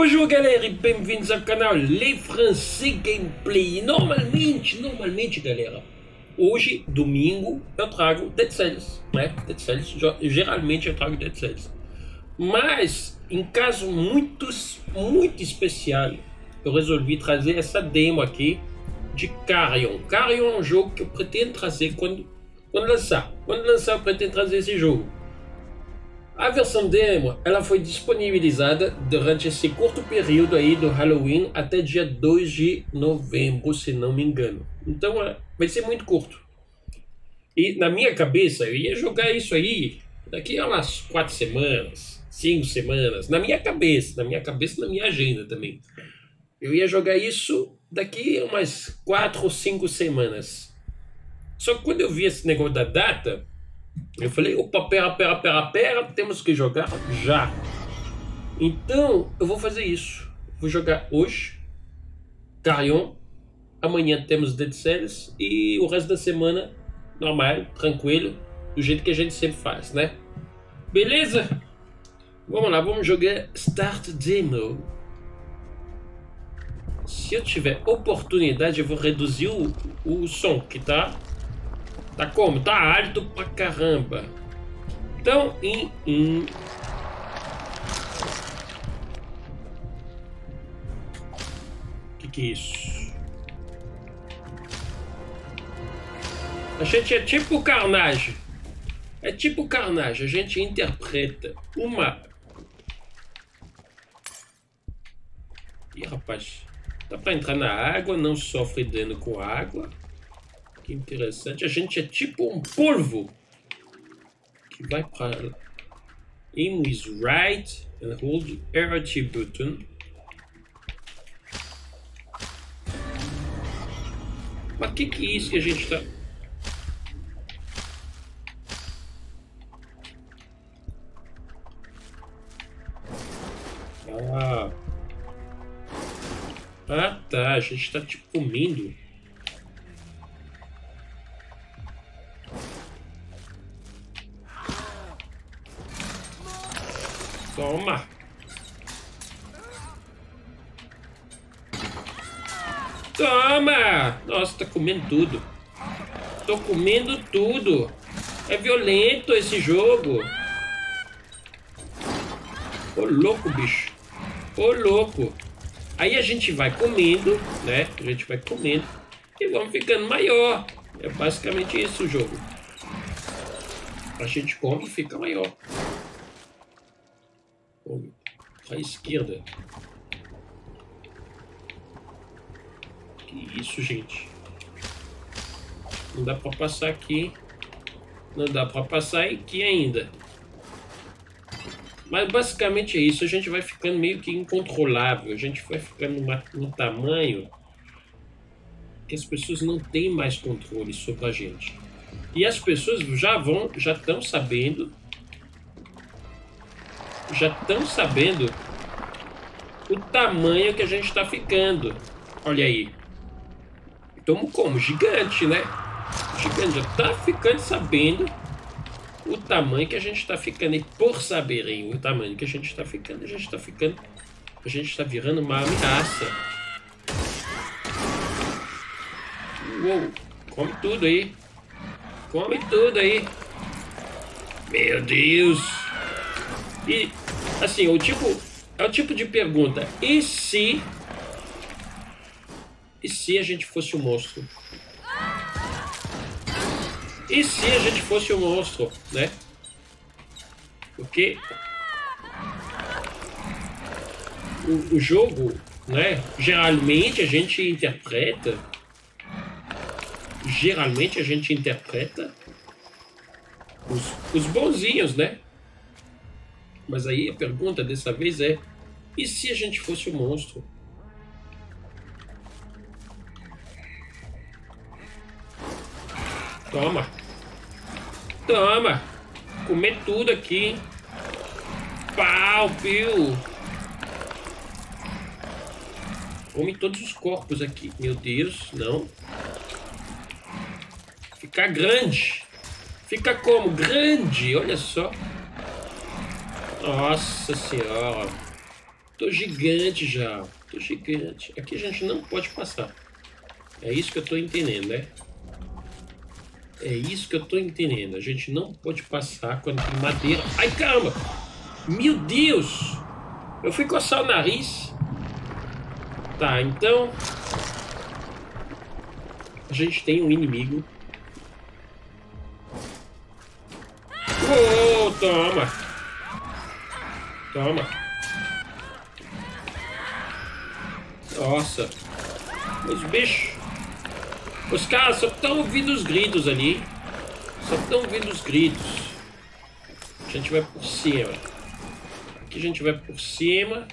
Bonjour galera e bem-vindos ao canal Le Français Gameplay. Normalmente, normalmente galera, hoje, domingo, eu trago Dead Cells, né? Dead Cells, geralmente eu trago Dead Cells. Mas, em caso muito, muito especial, eu resolvi trazer essa demo aqui de Carrion. Carrion é um jogo que eu pretendo trazer quando, quando lançar. Quando lançar eu pretendo trazer esse jogo. A versão demo ela foi disponibilizada durante esse curto período aí do Halloween até dia 2 de novembro, se não me engano. Então é, vai ser muito curto. E na minha cabeça eu ia jogar isso aí daqui a umas quatro semanas, cinco semanas. Na minha cabeça, na minha cabeça, na minha agenda também. Eu ia jogar isso daqui a umas quatro ou cinco semanas. Só que quando eu vi esse negócio da data, eu falei, opa, pera, pera, pera, pera, temos que jogar já. Então, eu vou fazer isso. Vou jogar hoje, Carrion. Amanhã temos Dead Cells e o resto da semana normal, tranquilo, do jeito que a gente sempre faz, né? Beleza? Vamos lá, vamos jogar Start Demo. Se eu tiver oportunidade, eu vou reduzir o, o som, que tá Tá como? Tá árido pra caramba. Então, em... em... Que que é isso? A gente é tipo carnage. É tipo carnage. A gente interpreta uma... Ih, rapaz. Dá pra entrar na água, não sofre dano com água. Que interessante. A gente é tipo um polvo que vai para aim is right and hold RT button. Mas que que é isso que a gente está Ah. Ah, tá. A gente está tipo comendo. Toma! Toma! Nossa, tá comendo tudo. Tô comendo tudo. É violento esse jogo. Ô louco, bicho. Ô louco. Aí a gente vai comendo, né? A gente vai comendo e vamos ficando maior. É basicamente isso o jogo. A gente come e fica maior à esquerda. Que isso, gente. Não dá pra passar aqui. Não dá pra passar aqui ainda. Mas basicamente é isso. A gente vai ficando meio que incontrolável. A gente vai ficando numa, num tamanho que as pessoas não têm mais controle sobre a gente. E as pessoas já vão, já estão sabendo já estão sabendo o tamanho que a gente está ficando. Olha aí. Estamos como? Gigante, né? Gigante. Já está ficando sabendo o tamanho que a gente está ficando. E por saberem o tamanho que a gente está ficando, a gente está ficando... A gente está virando uma ameaça. Uou. Come tudo aí. Come tudo aí. Meu Deus. E, assim, o tipo, é o tipo de pergunta, e se... E se a gente fosse um monstro? E se a gente fosse um monstro, né? Porque o, o jogo, né? Geralmente a gente interpreta geralmente a gente interpreta os, os bonzinhos, né? Mas aí a pergunta dessa vez é: e se a gente fosse o um monstro? Toma! Toma! Comer tudo aqui! Pau, pio! Come todos os corpos aqui. Meu Deus, não. Ficar grande. Fica como? Grande, olha só. Nossa senhora. Tô gigante já. Tô gigante. Aqui a gente não pode passar. É isso que eu tô entendendo, né? É isso que eu tô entendendo. A gente não pode passar quando tem madeira. Ai, caramba! Meu Deus! Eu fui coçar o nariz. Tá, então... A gente tem um inimigo. Oh, toma! Toma! Nossa! Os bichos... Os caras só estão ouvindo os gritos ali. Só estão ouvindo os gritos. A gente vai por cima. Aqui a gente vai por cima.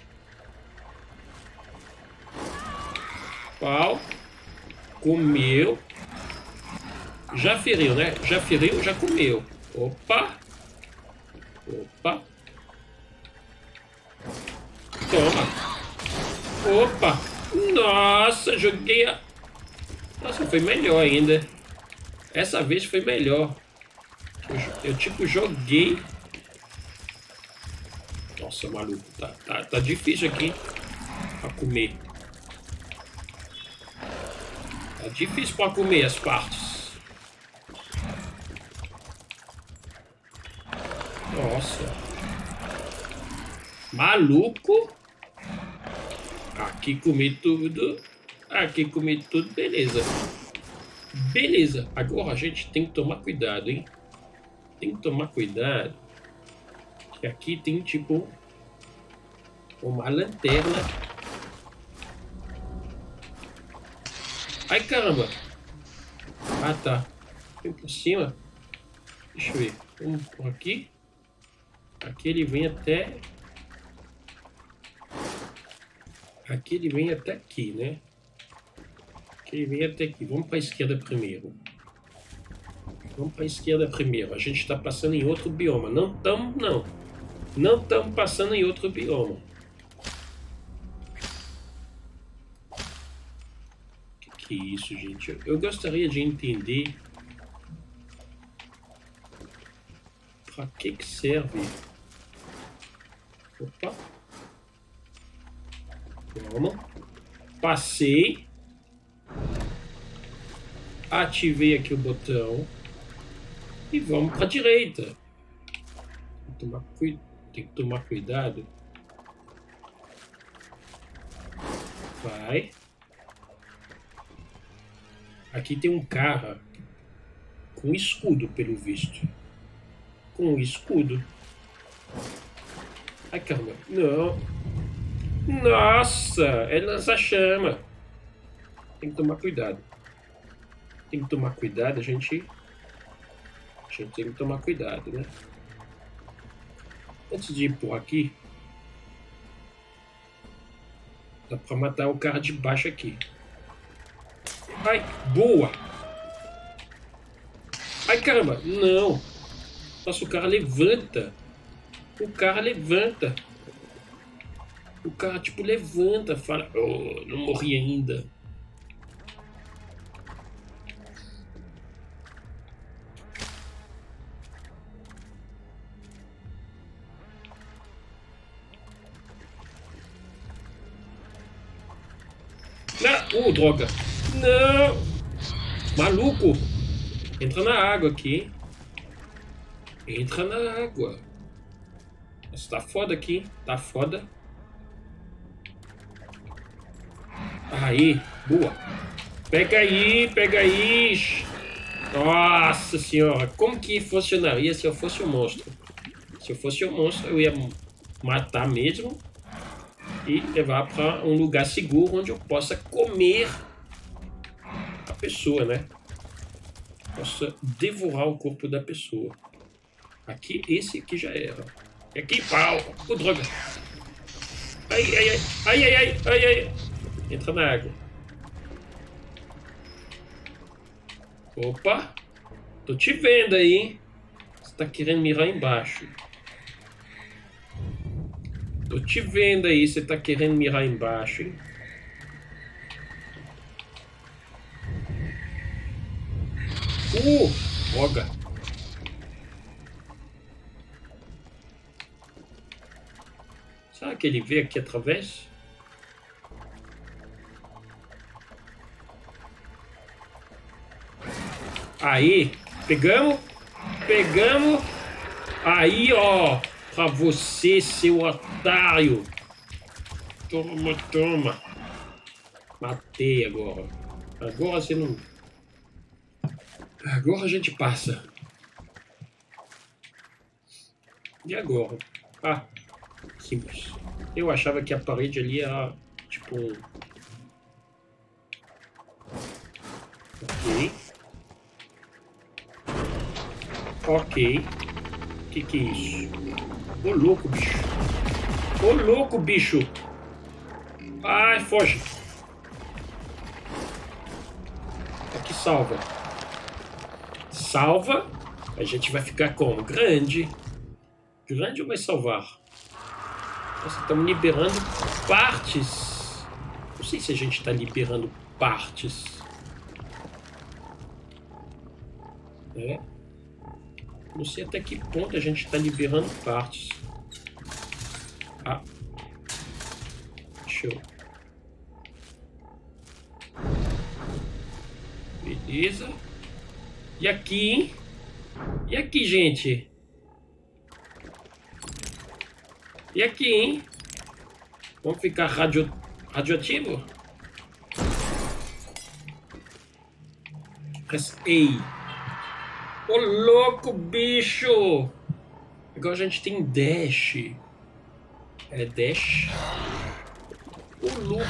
Pau. Comeu. Já feriu, né? Já feriu, já comeu. Opa. Opa. Toma. Opa. Nossa, joguei a... Nossa, foi melhor ainda. Essa vez foi melhor. Eu, eu tipo joguei. Nossa, maluco, tá, tá, tá difícil aqui pra comer. Tá difícil pra comer as partes. Nossa. Maluco. Aqui comi tudo. Aqui comi tudo, beleza. Beleza. Agora a gente tem que tomar cuidado, hein? Tem que tomar cuidado. Que aqui tem tipo uma lanterna. Ai caramba! Ah tá. Vem por cima. Deixa eu ver. Vamos por aqui. Aqui ele vem até. Aqui ele vem até aqui, né? Ok, vem até aqui. Vamos para a esquerda primeiro. Vamos para a esquerda primeiro. A gente está passando em outro bioma. Não estamos, não. Não estamos passando em outro bioma. Que que é isso, gente? Eu gostaria de entender para que que serve. Opa. Vamos. Passei. Ativei aqui o botão. E vamos para a direita. Tomar, tem que tomar cuidado. Vai. Aqui tem um cara com escudo, pelo visto. Com escudo. Ai, caramba. Não. Nossa, é lança-chama. Tem que tomar cuidado tem que tomar cuidado, a gente, a gente tem que tomar cuidado, né? Antes de ir por aqui, dá pra matar o cara de baixo aqui. Ai, boa! Ai, caramba, não! Nossa, o cara levanta. O cara levanta. O cara, tipo, levanta, fala, oh, não morri ainda. Uh, droga. Não. Maluco. Entra na água aqui. Entra na água. Nossa, tá foda aqui. Tá foda. Aí. Boa. Pega aí, pega aí. Nossa senhora. Como que funcionaria se eu fosse um monstro? Se eu fosse um monstro, eu ia matar mesmo e levar para um lugar seguro onde eu possa comer a pessoa, né? Possa devorar o corpo da pessoa. Aqui, esse aqui já era. E aqui, pau! Oh, droga! Ai, ai, ai, ai, ai, ai, ai. Entra na água. Opa! Tô te vendo aí, hein? Você tá querendo mirar embaixo. Tô te vendo aí, você tá querendo mirar embaixo, hein? Uh! Droga! Será que ele vê aqui através? Aí, pegamos, pegamos. Aí, ó, pra você, seu otário. Toma, toma. Matei agora. Agora você não... Agora a gente passa. E agora? Ah, simples. Eu achava que a parede ali era, tipo... Ok. Ok. Que que é isso? Ô louco, bicho. Ô louco, bicho. Ai, foge. Aqui salva. Salva. A gente vai ficar como? Grande. Grande ou vai salvar? Nossa, estamos liberando partes. Não sei se a gente está liberando partes. É. Não sei até que ponto a gente está liberando partes. Ah. Show. Beleza. E aqui, hein? E aqui, gente? E aqui, hein? Vamos ficar radio... radioativo? Ei! Louco, bicho! Agora a gente tem dash. É dash? Ô louco!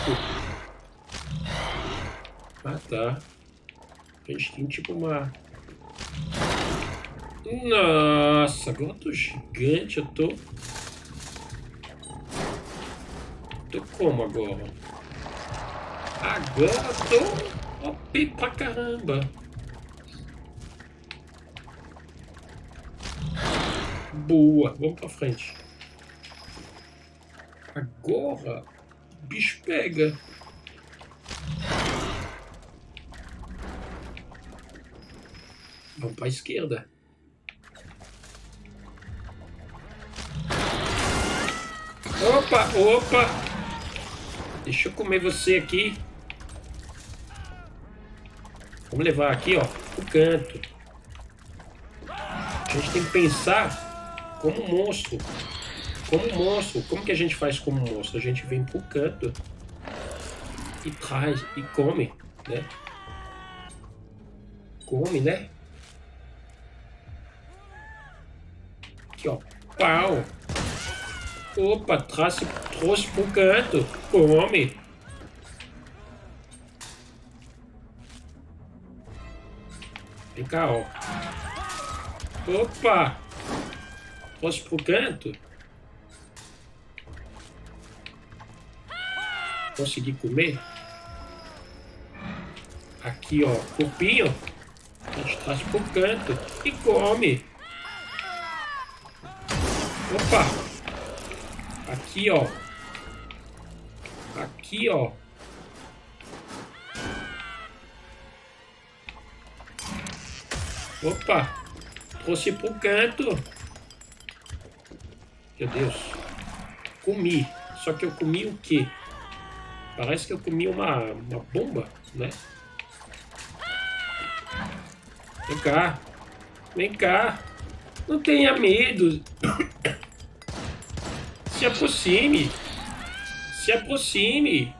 Ah tá. A gente tem tipo uma. Nossa, agora eu tô gigante, eu tô. Tô como agora? Agora eu tô OP pra caramba. Boa, vamos pra frente. Agora o bicho pega. Vamos pra esquerda. Opa, opa! Deixa eu comer você aqui. Vamos levar aqui, ó, o canto. A gente tem que pensar como monstro. Como monstro. Como que a gente faz como monstro? A gente vem pro canto e traz e come, né? Come, né? Aqui, ó. Pau. Opa, traz, trouxe pro canto. Come. Vem cá, ó. Opa! Posso pro canto? Consegui comer? Aqui, ó, cupinho. A gente traz pro canto e come. Opa! Aqui, ó. Aqui, ó. Opa! Trouxe pro canto. Meu Deus. Comi. Só que eu comi o quê? Parece que eu comi uma, uma bomba, né? Vem cá. Vem cá. Não tenha medo. Se aproxime. Se aproxime.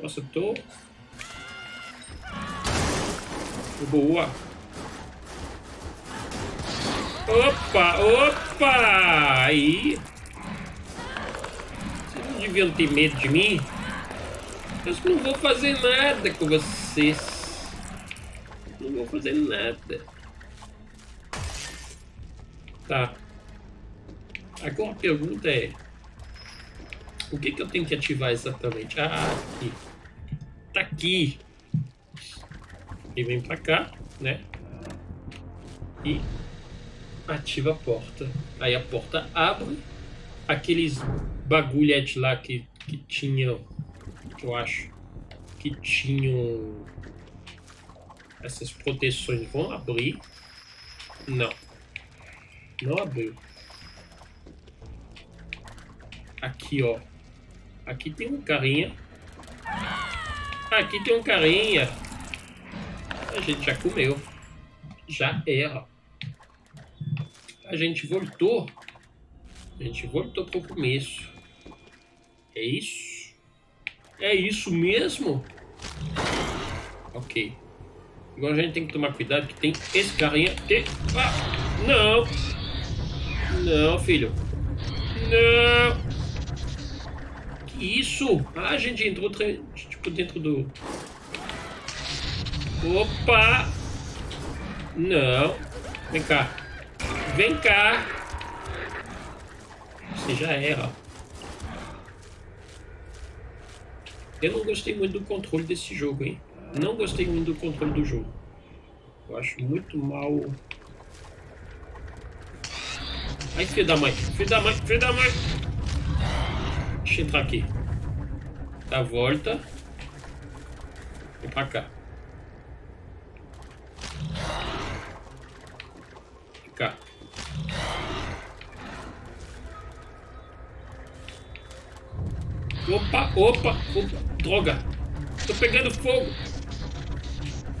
Nossa, eu tô... Boa. Opa, opa! Aí. Vocês não deviam ter medo de mim? Eu não vou fazer nada com vocês. Não vou fazer nada. Tá. Agora a pergunta é... O que, que eu tenho que ativar exatamente? Ah, aqui. Tá aqui. E vem pra cá, né? E ativa a porta. Aí a porta abre. Aqueles bagulhetes lá que, que tinham. Que eu acho. Que tinham. Essas proteções vão abrir. Não. Não abriu. Aqui, ó. Aqui tem um carinha. Aqui tem um carinha. A gente já comeu. Já era. A gente voltou. A gente voltou pro começo. É isso? É isso mesmo? Ok. Agora a gente tem que tomar cuidado que tem esse carinha. Que... Ah, não! Não, filho. Não! Que isso? Ah, a gente entrou tipo dentro do... Opa! Não. Vem cá. Vem cá. Você já era. Eu não gostei muito do controle desse jogo, hein? Não gostei muito do controle do jogo. Eu acho muito mal... Ai, filho da mãe. Filho da mãe. Filho da mãe. Deixa eu entrar aqui. Dá volta. Vem pra cá. Cá. Opa, opa, opa. Droga. Tô pegando fogo.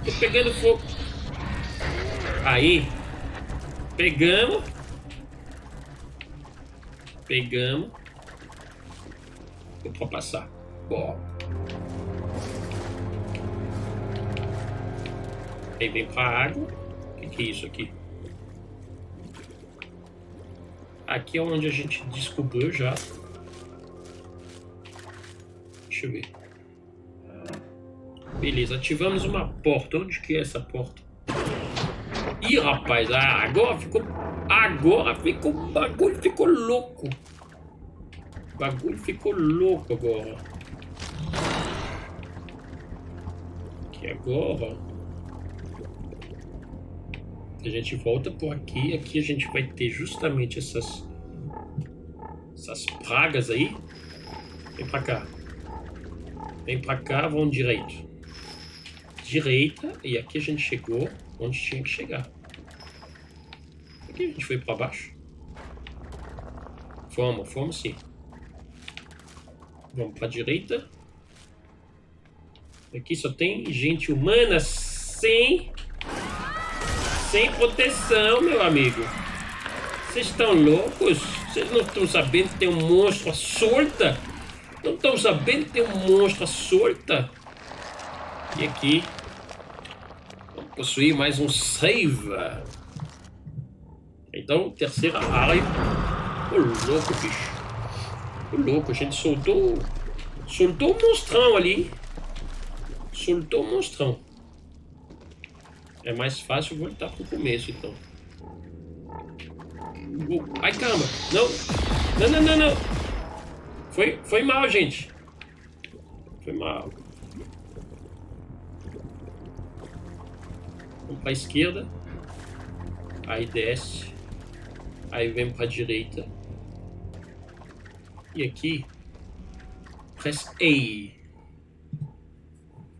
Tô pegando fogo. Aí. Pegamos. Pegamos. Vou passar. Bom. Aí vem pra água. O que, que é isso aqui? Aqui é onde a gente descobriu já. Deixa eu ver. Beleza, ativamos uma porta. Onde que é essa porta? Ih, rapaz, ah, agora ficou... Agora ficou... O bagulho ficou louco. O bagulho ficou louco agora. Aqui agora... A gente volta por aqui. Aqui a gente vai ter justamente essas... Essas pragas aí. Vem pra cá. Vem pra cá, vão direito direita e aqui a gente chegou onde tinha que chegar. Aqui a gente foi para baixo. Fomos, fomos sim. Vamos para direita. Aqui só tem gente humana sem sem proteção, meu amigo. Vocês estão loucos? Vocês não estão sabendo que tem um monstro à solta? Não estão sabendo que tem um monstro à solta? E aqui possuir mais um save. Então, terceira área. Ô louco, bicho. Ô louco, a gente soltou. Soltou o monstrão ali. Soltou o monstrão. É mais fácil voltar pro começo, então. Ai, caramba. Não. Não, não, não, não. Foi, foi mal, gente. Foi mal. Vamos para a esquerda. Aí desce. Aí vem para a direita. E aqui, press A.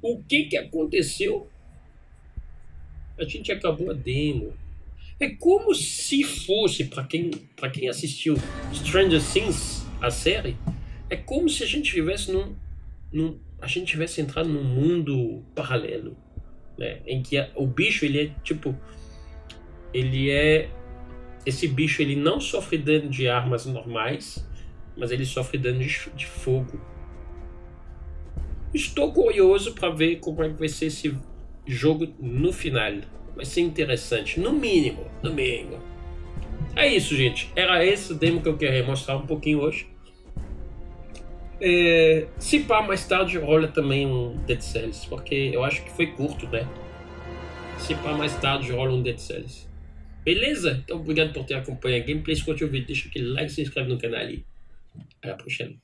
O que que aconteceu? A gente acabou a demo. É como se fosse, para quem, quem assistiu Stranger Things, a série, é como se a gente tivesse num, num a gente tivesse entrado num mundo paralelo né? Em que a, o bicho ele é tipo, ele é esse bicho ele não sofre dano de armas normais, mas ele sofre dano de, de fogo. Estou curioso para ver como é que vai ser esse jogo no final. Vai ser interessante, no mínimo, no mínimo. É isso, gente. Era esse o demo que eu queria mostrar um pouquinho hoje. É, se pá, mais tarde rola também um Dead Cells, porque eu acho que foi curto, né? Se pá, mais tarde rola um Dead Cells. Beleza? Então, obrigado por ter acompanhado a gameplay. Se o vídeo, deixa aquele like, se inscreve no canal e até a próxima.